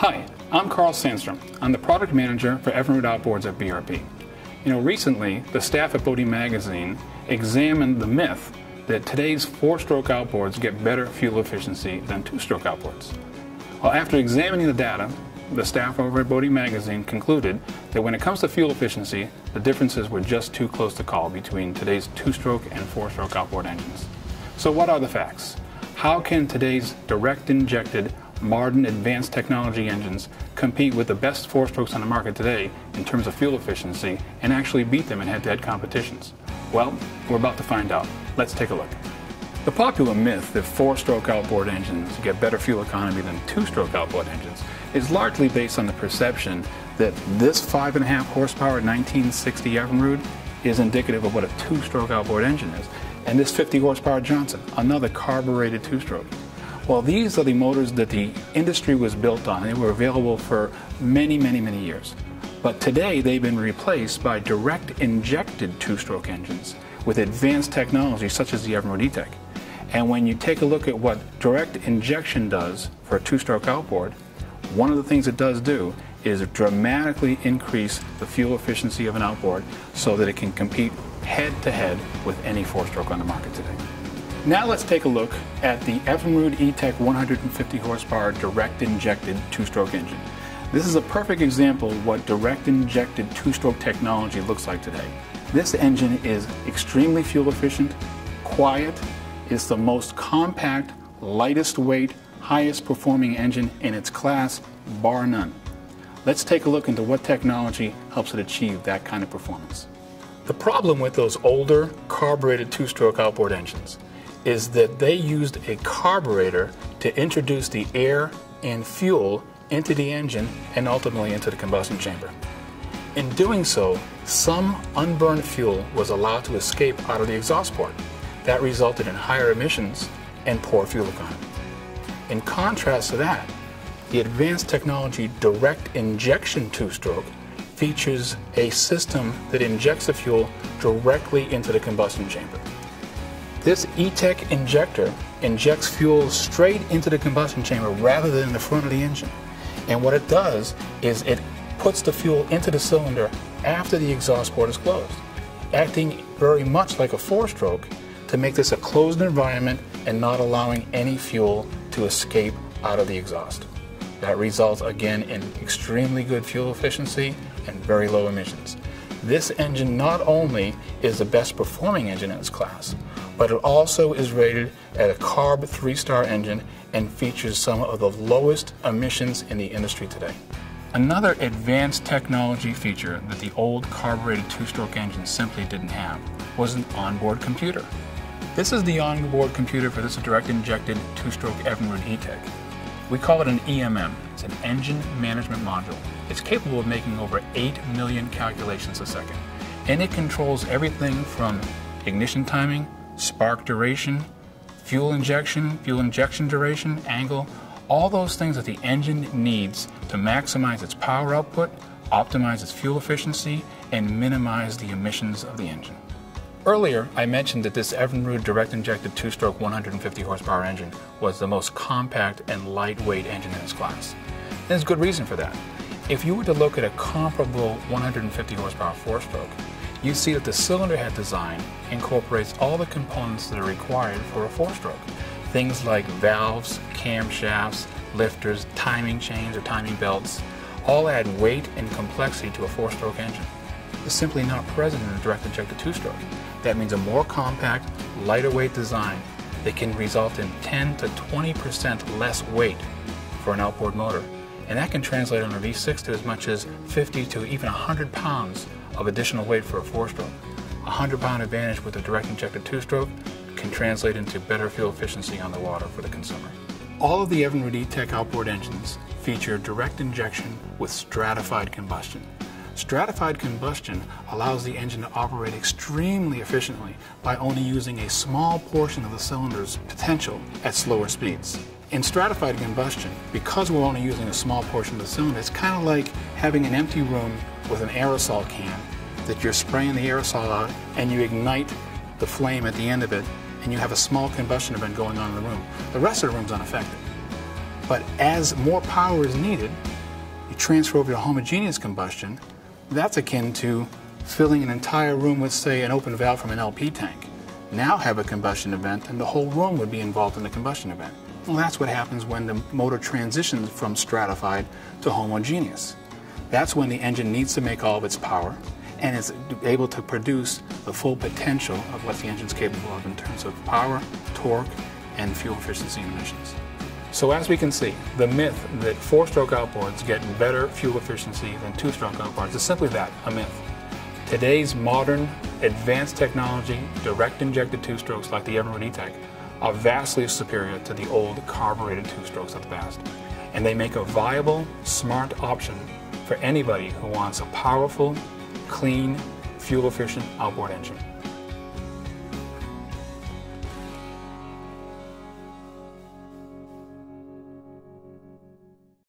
Hi, I'm Carl Sandstrom. I'm the product manager for Evinrude Outboards at BRP. You know, recently, the staff at Boating Magazine examined the myth that today's four-stroke outboards get better fuel efficiency than two-stroke outboards. Well, after examining the data, the staff over at Boating Magazine concluded that when it comes to fuel efficiency, the differences were just too close to call between today's two-stroke and four-stroke outboard engines. So what are the facts? How can today's direct injected modern advanced technology engines compete with the best four-strokes on the market today in terms of fuel efficiency and actually beat them in head-to-head competitions? Well, we're about to find out. Let's take a look. The popular myth that four-stroke outboard engines get better fuel economy than two-stroke outboard engines is largely based on the perception that this 5.5 horsepower 1960 Evinrude is indicative of what a two-stroke outboard engine is, and this 50 horsepower Johnson, another carbureted two-stroke. Well, these are the motors that the industry was built on. They were available for many, many, many years. But today they've been replaced by direct injected two-stroke engines with advanced technology such as the Evinrude E-TEC. And when you take a look at what direct injection does for a two-stroke outboard, one of the things it does do is dramatically increase the fuel efficiency of an outboard so that it can compete head-to-head -head with any four-stroke on the market today. Now let's take a look at the Evinrude E-TEC 150 horsepower direct injected two-stroke engine. This is a perfect example of what direct injected two-stroke technology looks like today. This engine is extremely fuel efficient, quiet, it's the most compact, lightest weight, highest performing engine in its class, bar none. Let's take a look into what technology helps it achieve that kind of performance. The problem with those older carbureted two-stroke outboard engines is that they used a carburetor to introduce the air and fuel into the engine and ultimately into the combustion chamber. In doing so, some unburned fuel was allowed to escape out of the exhaust port. That resulted in higher emissions and poor fuel economy. In contrast to that, the advanced technology direct injection two-stroke features a system that injects the fuel directly into the combustion chamber. This E-TEC injector injects fuel straight into the combustion chamber rather than in the front of the engine. And what it does is it puts the fuel into the cylinder after the exhaust port is closed, acting very much like a four-stroke to make this a closed environment and not allowing any fuel to escape out of the exhaust. That results again in extremely good fuel efficiency and very low emissions. This engine not only is the best performing engine in its class, but it also is rated at a CARB three-star engine and features some of the lowest emissions in the industry today. Another advanced technology feature that the old carbureted two-stroke engine simply didn't have was an onboard computer. This is the onboard computer for this direct injected two-stroke Evinrude E-TEC. We call it an EMM. It's an engine management module. It's capable of making over 8 million calculations a second. And it controls everything from ignition timing spark duration, fuel injection, fuel injection duration, angle, all those things that the engine needs to maximize its power output, optimize its fuel efficiency, and minimize the emissions of the engine. Earlier, I mentioned that this Evinrude direct injected two-stroke 150 horsepower engine was the most compact and lightweight engine in its class. There's good reason for that. If you were to look at a comparable 150 horsepower four-stroke, you see that the cylinder head design incorporates all the components that are required for a four-stroke. Things like valves, camshafts, lifters, timing chains or timing belts, all add weight and complexity to a four-stroke engine. It's simply not present in a direct injected two-stroke. That means a more compact, lighter weight design that can result in 10 to 20% less weight for an outboard motor. And that can translate on a V6 to as much as 50 to even 100 pounds of additional weight for a four-stroke. A 100-pound advantage with a direct injected two-stroke can translate into better fuel efficiency on the water for the consumer. All of the Evinrude E-TEC outboard engines feature direct injection with stratified combustion. Stratified combustion allows the engine to operate extremely efficiently by only using a small portion of the cylinder's potential at slower speeds. In stratified combustion, because we're only using a small portion of the cylinder, it's kind of like having an empty room with an aerosol can that you're spraying the aerosol out and you ignite the flame at the end of it and you have a small combustion event going on in the room. The rest of the room's unaffected. But as more power is needed, you transfer over to homogeneous combustion. That's akin to filling an entire room with, say, an open valve from an LP tank. Now have a combustion event, and the whole room would be involved in the combustion event. That's what happens when the motor transitions from stratified to homogeneous. That's when the engine needs to make all of its power and is able to produce the full potential of what the engine's capable of in terms of power, torque, and fuel efficiency and emissions. So as we can see, the myth that four-stroke outboards get better fuel efficiency than two-stroke outboards is simply that, a myth. Today's modern, advanced technology, direct injected two-strokes like the Evinrude E-TEC are vastly superior to the old carbureted two-strokes of the past. And they make a viable, smart option for anybody who wants a powerful, clean, fuel-efficient outboard engine.